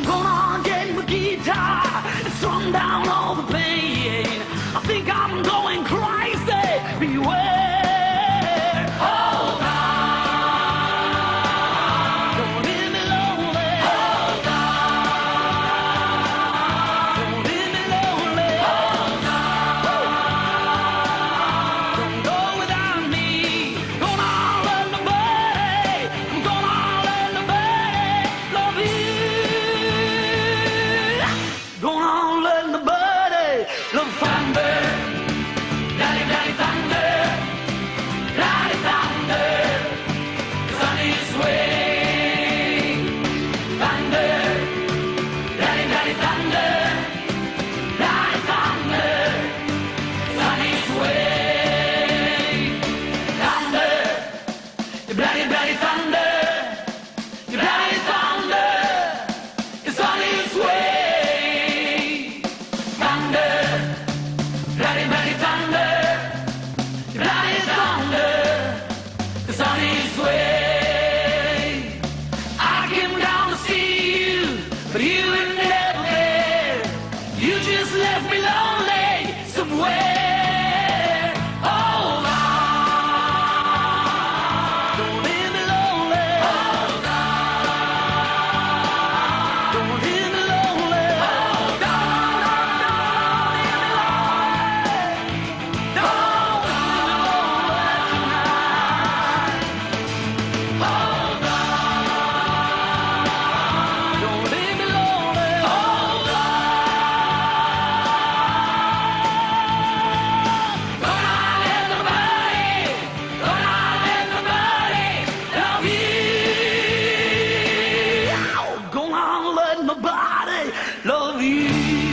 I'm gonna get my guitar and strum down all the pain. I think I'm going. Привет! let my body love you.